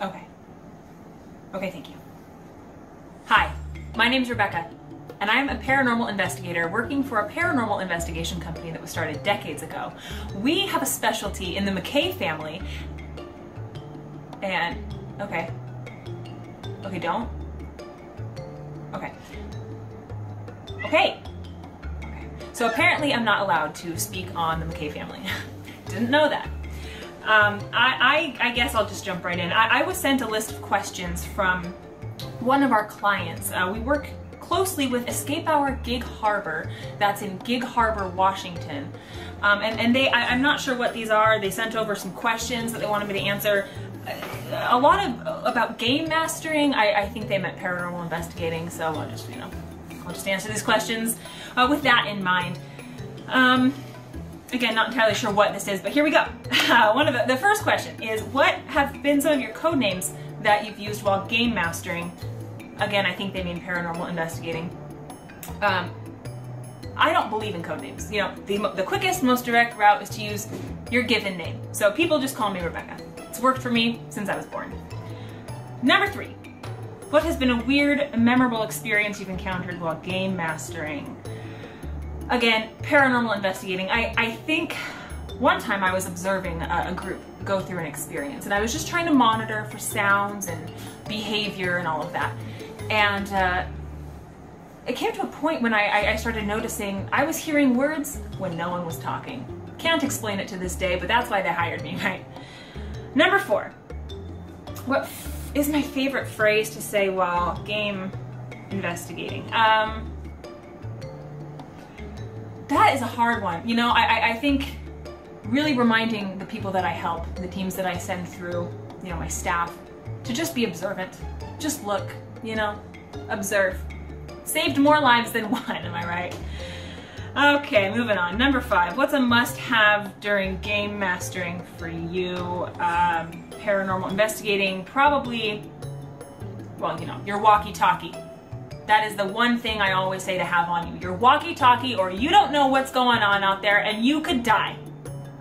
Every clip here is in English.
Okay. Okay, thank you. Hi, my name's Rebekah, and I'm a paranormal investigator working for a paranormal investigation company that was started decades ago. We have a specialty in the McKay family, and okay. Okay, don't. Okay. Okay. Okay. So apparently I'm not allowed to speak on the McKay family. Didn't know that. Um, I, I, I, guess I'll just jump right in. I, I, was sent a list of questions from one of our clients. Uh, we work closely with Escape Hour Gig Harbor, that's in Gig Harbor, Washington. Um, and, and they, I, am not sure what these are. They sent over some questions that they wanted me to answer. Uh, a lot of about game mastering. I, I think they meant paranormal investigating, so I'll just, you know, I'll just answer these questions uh, with that in mind. Um, again, not entirely sure what this is, but here we go. Uh, one of the, the first question is, what have been some of your code names that you've used while game mastering? Again, I think they mean paranormal investigating. Um, I don't believe in code names. You know, the, the quickest, most direct route is to use your given name. So people just call me Rebekah. It's worked for me since I was born. Number three, what has been a weird, memorable experience you've encountered while game mastering? Again, paranormal investigating. I, I think one time I was observing a, a, group go through an experience and I was just trying to monitor for sounds and behavior and all of that. And uh, it came to a point when I, I started noticing I was hearing words when no one was talking. Can't explain it to this day, but that's why they hired me, right? Number four. What is my favorite phrase to say while game investigating? Um, that is a hard one. You know, I, I think really reminding the people that I help, the teams that I send through, you know, my staff, to just be observant. Just look, you know, observe. Saved more lives than one, am I right? Okay, moving on. Number five, what's a must-have during game mastering for you? Um, paranormal investigating, probably, well, you know, your walkie-talkie. That is the one thing I always say to have on you. Your walkie-talkie or you don't know what's going on out there and you could die.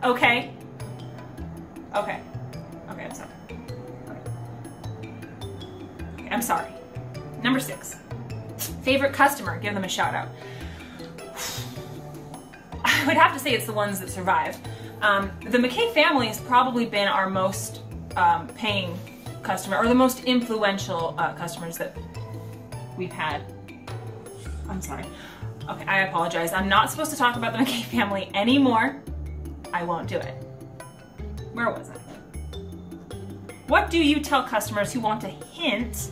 Okay? Okay. Okay, I'm sorry. Okay. I'm sorry. Number six. Favorite customer, give them a shout out. I would have to say it's the ones that survived. Um, the McKay family has probably been our most um, paying customer, or the most influential uh, customers that we've had. I'm sorry. Okay, I apologize. I'm not supposed to talk about the McKay family anymore. I won't do it. Where was I? What do you tell customers who want a hint?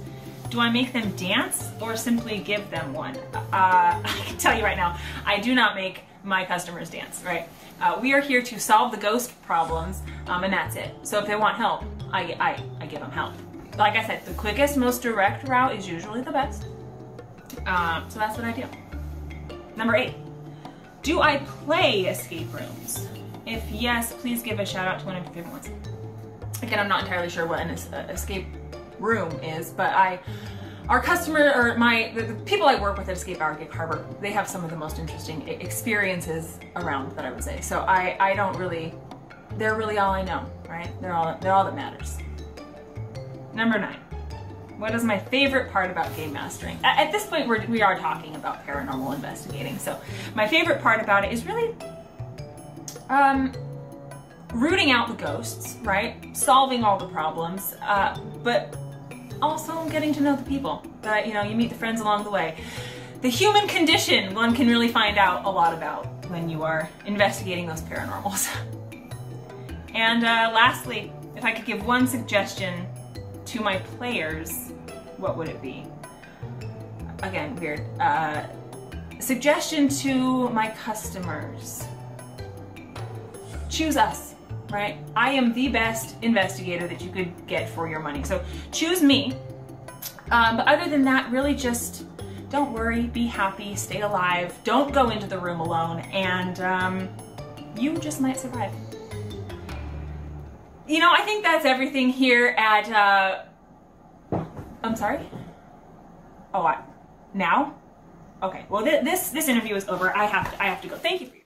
Do I make them dance or simply give them one? Uh, I can tell you right now, I do not make my customers dance, right? Uh, we are here to solve the ghost problems, um, and that's it. So if they want help, I, I, I give them help. Like I said, the quickest, most direct route is usually the best. Um, so that's what I do. Number eight, do I play escape rooms? If yes, please give a shout out to one of your favorite ones. Again, I'm not entirely sure what an uh, escape room is, but I, our customer, or my, the, the people I work with at Escape Hour Gig Harbor, they have some of the most interesting experiences around that I would say. So I, I don't really, they're really all I know, right? They're all, they're all that matters. Number nine. What is my favorite part about game mastering? At, this point, we're, we are talking about paranormal investigating. So my favorite part about it is really um, rooting out the ghosts, right? Solving all the problems, uh, but also getting to know the people. That, you know, you meet the friends along the way. The human condition one can really find out a lot about when you are investigating those paranormals. and uh, lastly, if I could give one suggestion to my players, what would it be? Again, weird. Uh, suggestion to my customers. Choose us, right? I am the best investigator that you could get for your money. So choose me. Um, but other than that, really just don't worry, be happy, stay alive, don't go into the room alone, and um, you just might survive. You know, I think that's everything here at, uh, I'm sorry? Oh, I, now? Okay, well th this, this interview is over. I have to, I have to go. Thank you